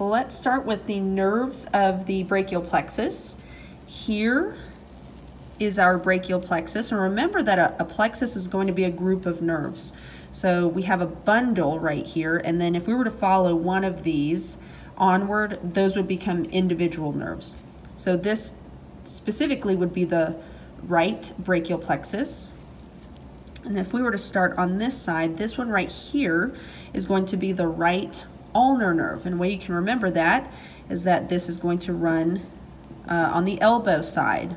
Let's start with the nerves of the brachial plexus. Here is our brachial plexus, and remember that a, a plexus is going to be a group of nerves. So we have a bundle right here, and then if we were to follow one of these onward, those would become individual nerves. So this specifically would be the right brachial plexus. And if we were to start on this side, this one right here is going to be the right ulnar nerve. And the way you can remember that is that this is going to run uh, on the elbow side.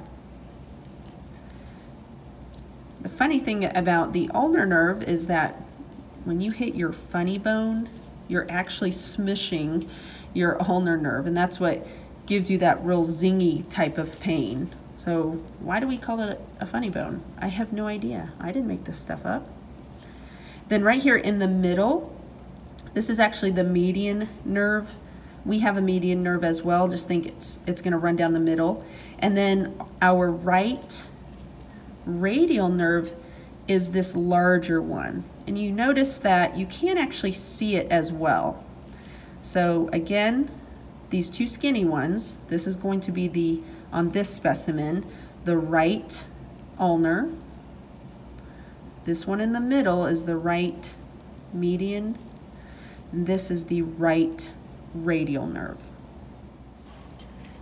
The funny thing about the ulnar nerve is that when you hit your funny bone, you're actually smushing your ulnar nerve, and that's what gives you that real zingy type of pain. So why do we call it a funny bone? I have no idea. I didn't make this stuff up. Then right here in the middle, this is actually the median nerve. We have a median nerve as well. Just think it's, it's gonna run down the middle. And then our right radial nerve is this larger one. And you notice that you can't actually see it as well. So again, these two skinny ones, this is going to be the on this specimen, the right ulnar. This one in the middle is the right median. This is the right radial nerve.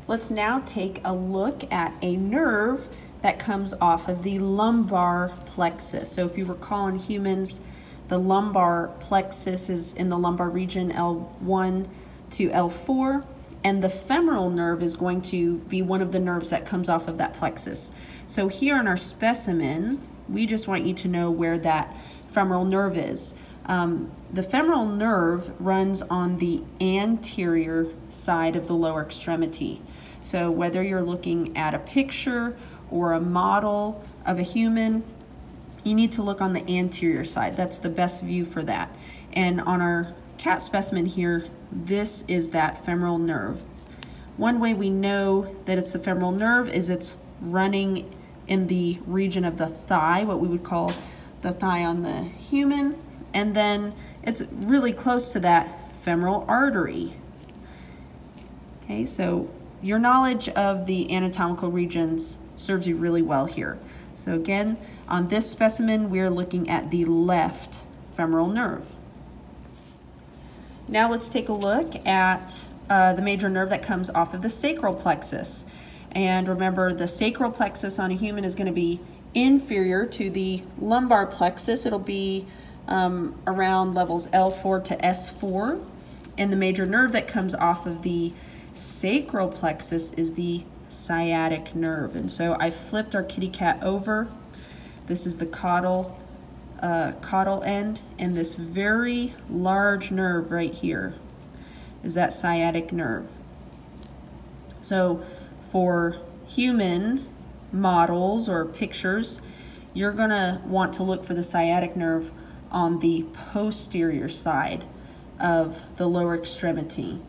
Let's now take a look at a nerve that comes off of the lumbar plexus. So if you recall in humans, the lumbar plexus is in the lumbar region L1 to L4 and the femoral nerve is going to be one of the nerves that comes off of that plexus. So here in our specimen, we just want you to know where that femoral nerve is. Um, the femoral nerve runs on the anterior side of the lower extremity. So whether you're looking at a picture or a model of a human, you need to look on the anterior side. That's the best view for that. And on our cat specimen here, this is that femoral nerve. One way we know that it's the femoral nerve is it's running in the region of the thigh, what we would call the thigh on the human, and then it's really close to that femoral artery. Okay, so your knowledge of the anatomical regions serves you really well here. So again, on this specimen, we're looking at the left femoral nerve. Now let's take a look at uh, the major nerve that comes off of the sacral plexus. And remember, the sacral plexus on a human is going to be inferior to the lumbar plexus. It'll be um, around levels L4 to S4. And the major nerve that comes off of the sacral plexus is the sciatic nerve. And so I flipped our kitty cat over. This is the caudal uh, caudal end, and this very large nerve right here is that sciatic nerve. So for human models or pictures, you're going to want to look for the sciatic nerve on the posterior side of the lower extremity.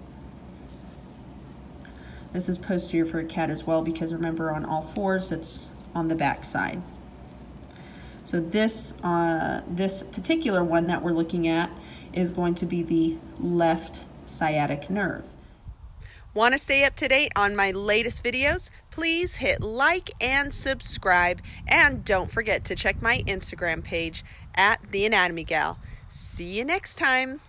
This is posterior for a cat as well because remember on all fours it's on the back side. So this, uh, this particular one that we're looking at is going to be the left sciatic nerve. Want to stay up to date on my latest videos? Please hit like and subscribe. And don't forget to check my Instagram page at The Anatomy Gal. See you next time.